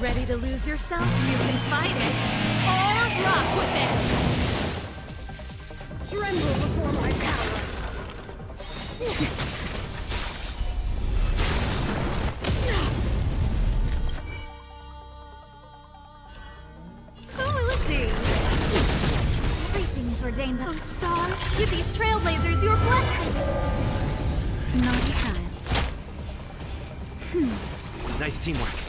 Ready to lose yourself? You can fight it or rock with it. Tremble before my power! Oh, Who will? Everything is ordained. Oh, star, give these trailblazers your blessing. Naughty child. Nice teamwork.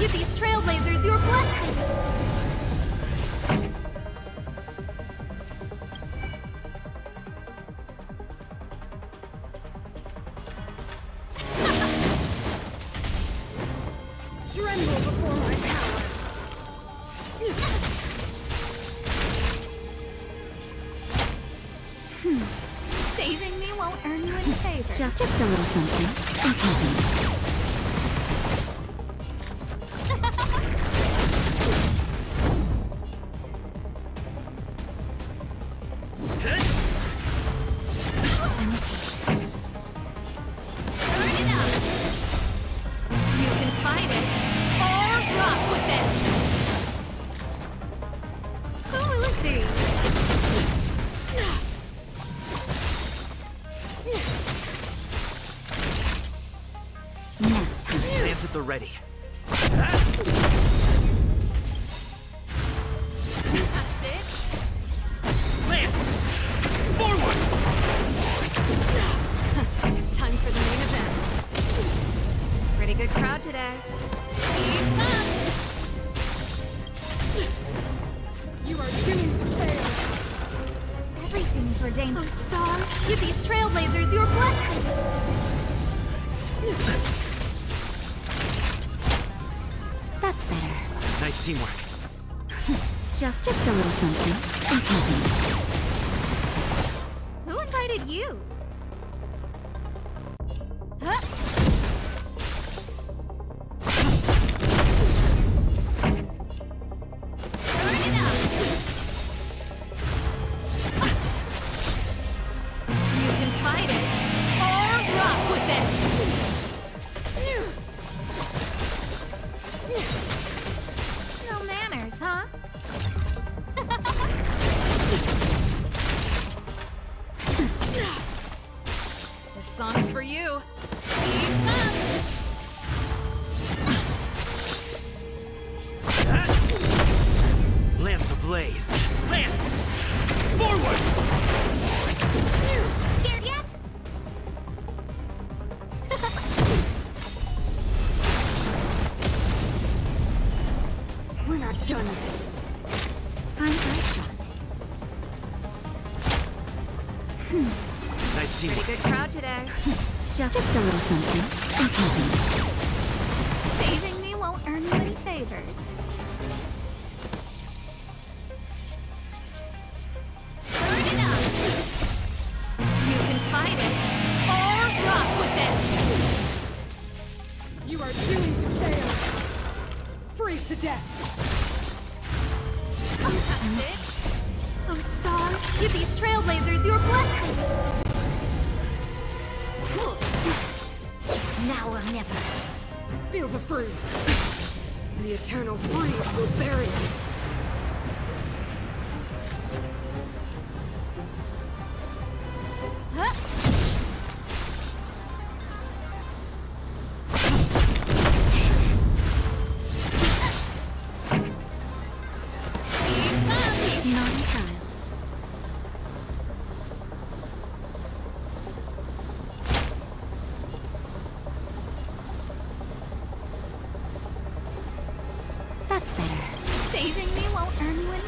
Give these trailblazers your blessing. Tremble before my power! Hmm. Saving me won't earn you any favors. Just, just a little something. Lance at the ready. That's Forward! Time for the main event. Pretty good crowd today. You are doomed to fail! Everything is ordained. Oh, star, give these trailblazers your blessing. Nice teamwork. Just, just a little something. Ablaze. Lance! Forward! Scared yet? We're not done yet! Time for a shot. Nice Pretty good crowd today. Just, just a little something. I'm. Saving me won't earn you any favors. Death! That's it. Oh, star, give these trailblazers your blessing. Now or never. Feel the freeze. The eternal freeze will bury you.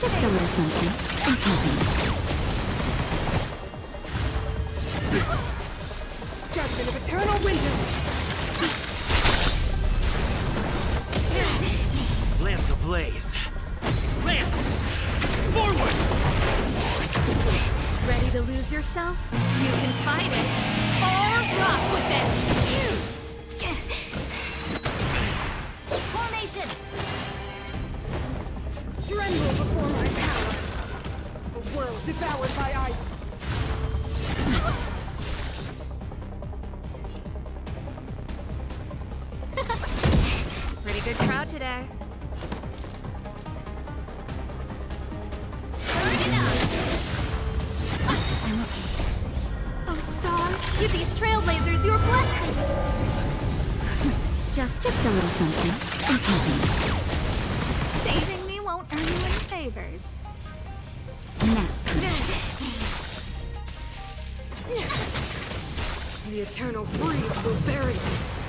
Just a little something. Judgment of eternal winter. Lance ablaze. Lance! Forward! Ready to lose yourself? You can fight it, or rock with it! Good crowd today. Turn it up! I'm okay. Oh, Star, give these trailblazers your blessing! Just, just a little something. in. Saving me won't earn you any favors. Now. The eternal freeze will bury you.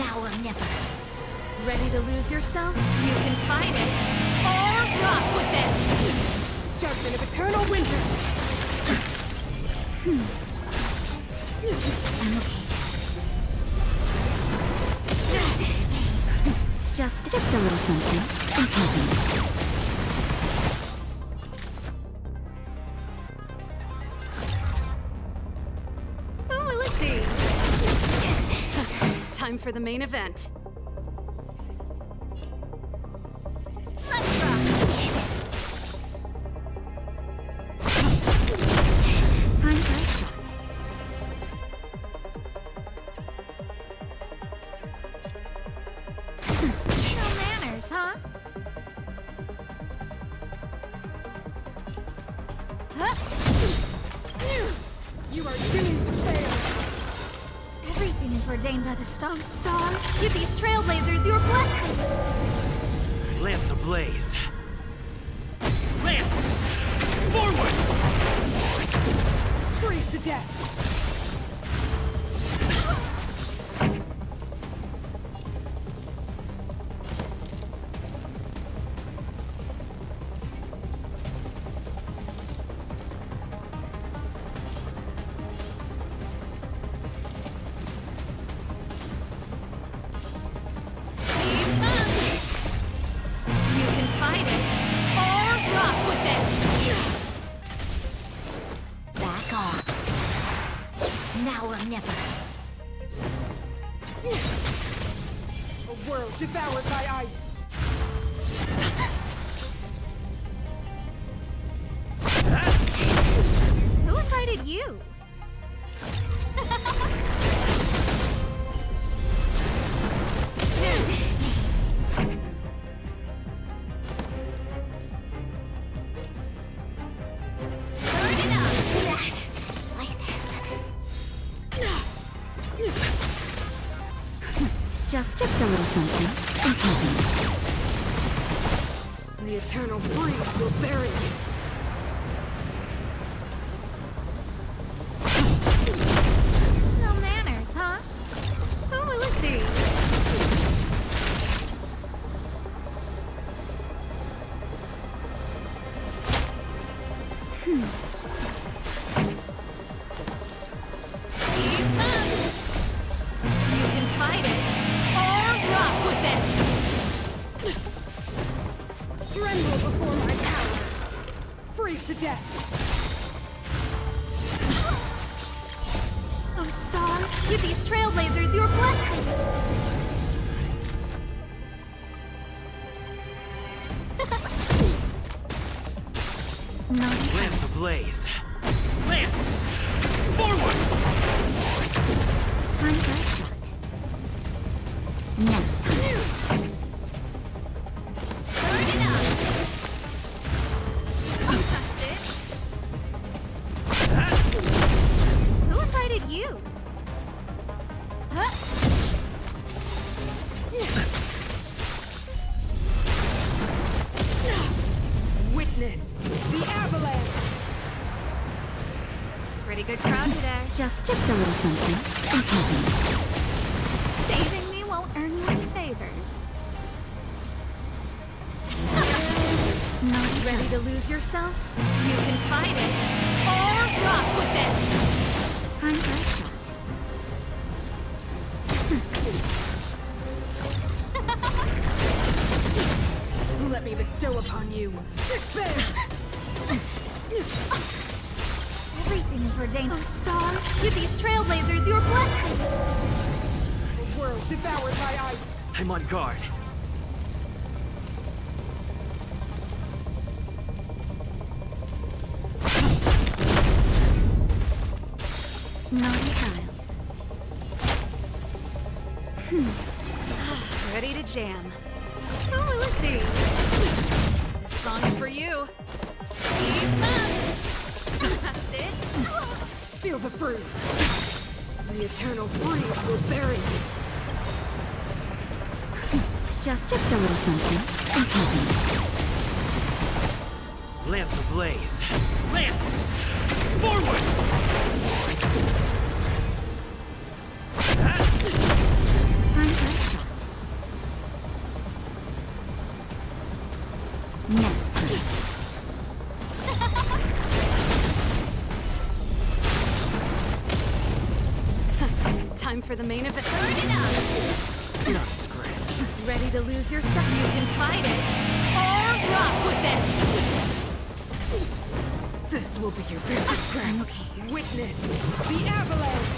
Now or never. Ready to lose yourself? You can fight it, or rock with it! Judgment of eternal winter. I'm okay. Just, just a little something. in Time for the main event. Everything is ordained by the star. Star, give these trailblazers your blessing! Lance ablaze. Lance! Forward! Freeze to death. Never. A world devoured by ice. No manners, huh? Keep Not. Lance ablaze. Lance! Forward! My eye shot. Now. Pretty good crowd today. Just, just a little something. in. Saving me won't earn you any favors. Naughty Ready to lose yourself? You can fight it, or rock with it! For a shot. Let me bestow upon you despair. Everything ordained. Oh, Star, give these trailblazers your blessing! The world devoured by ice. I'm on guard. Naughty child. Hmm. Ready to jam. Who will it be? Song's Feel the fruit. The eternal freeze will bury you. Just, just a little something. in keeping. Lance ablaze. Lance! Forward! The main event. Burn it up! Not a scratch. Ready to lose your yourself? You can fight it, or rock with it! This will be your biggest crack. I'm okay. Witness the avalanche.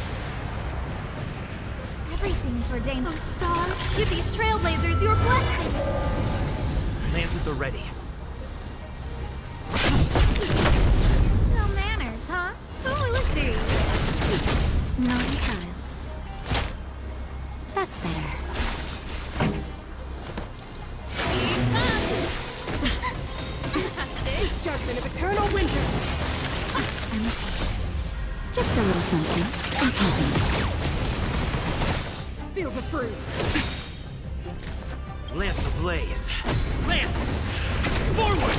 Everything's ordained. Oh, Star, give these trailblazers your blessing! Lance at the ready. Little something. in keeping. Feel the fruit. Lance ablaze. Lance! Forward!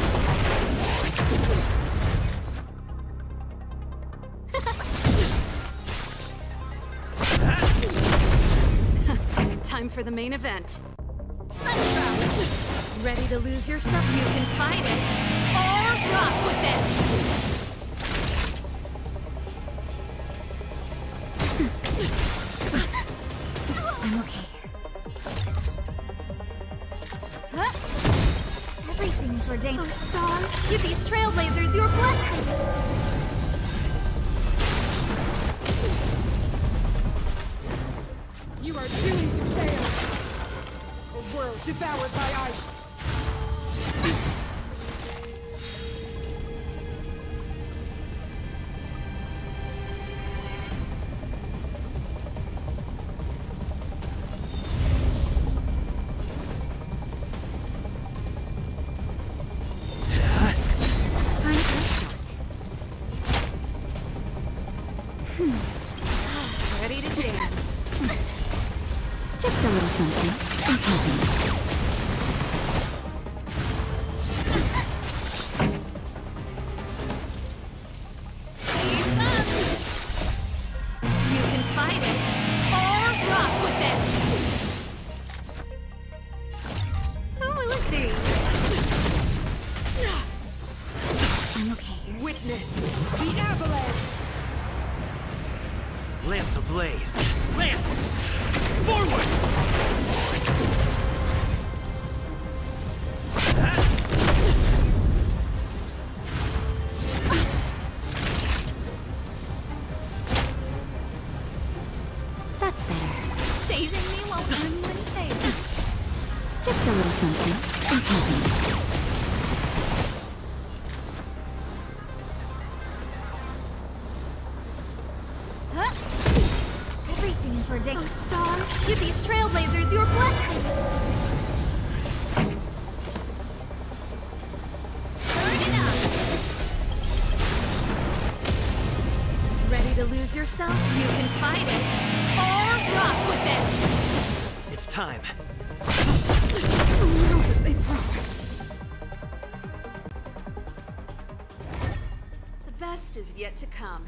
Time for the main event. Let's rock! Ready to lose yourself? You can fight it, or rock with it! That's better. Saving me won't do anyone. Just a little something. I'm Star, give these trailblazers your blessing. yourself, you can fight it or rock with it. It's time. No, but they promise. The best is yet to come.